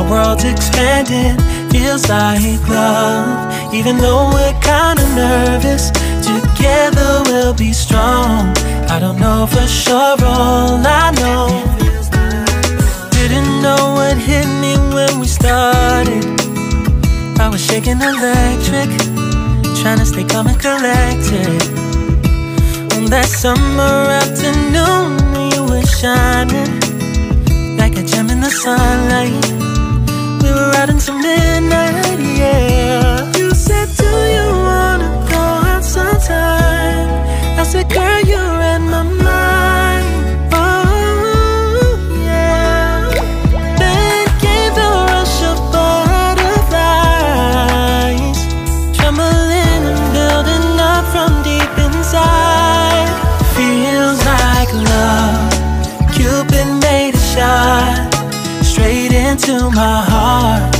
my world's expanding. Feels like love, even though we're kinda nervous. Together we'll be strong. I don't know for sure, all I know. Didn't know what hit me when we started. I was shaking electric, trying to stay calm and collected. On that summer afternoon, you were shining like a gem in the sunlight. Out until midnight, yeah. You said, Do you wanna go out sometime? I said, Girl, you read my mind. Oh, yeah. Then came the rush of butterflies, trembling and building up from deep inside. Feels like love. Cupid made a shot straight into my heart.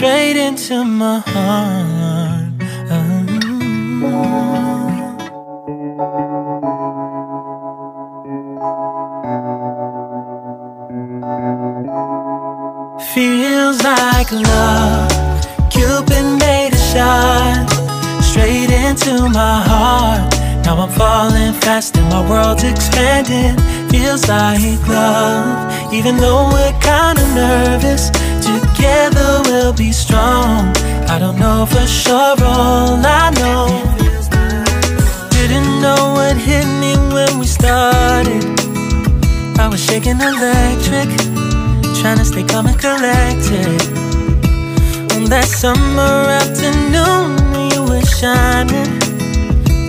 straight into my heart. Oh. Feels like love. Cupid made a shot straight into my heart. Now I'm falling fast and my world's expanding. Feels like love, even though we're kinda nervous. Together we'll be strong. I don't know for sure, all I know. Didn't know what hit me when we started. I was shaking electric, trying to stay calm and collected. On that summer afternoon, you were shining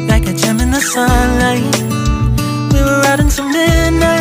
like a gem in the sunlight. We were out until midnight,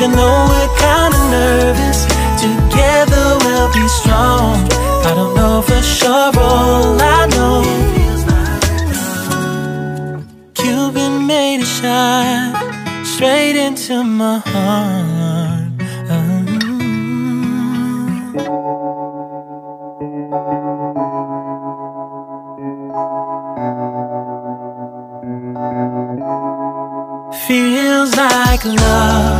Even though we're kinda nervous. Together we'll be strong. I don't know for sure, all I know. Cupid made a shot straight into my heart. Mm. Feels like love.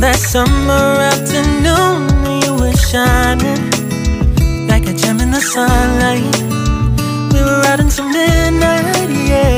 That summer afternoon, you were shining like a gem in the sunlight. We were out until midnight, yeah.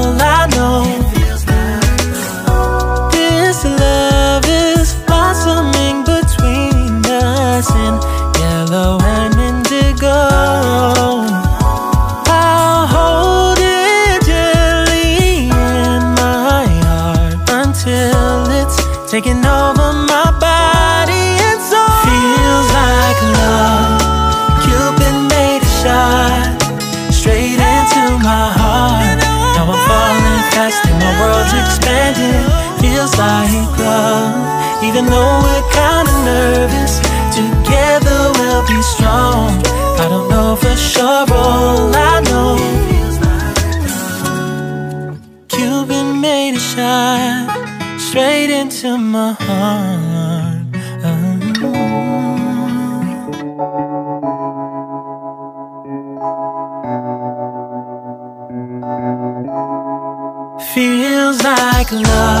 You know we're kinda nervous. Together we'll be strong. I don't know for sure, all I know. Cupid made a shot Straight into my heart. Uh-huh. Feels like love.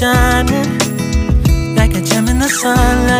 shining like a gem in the sunlight.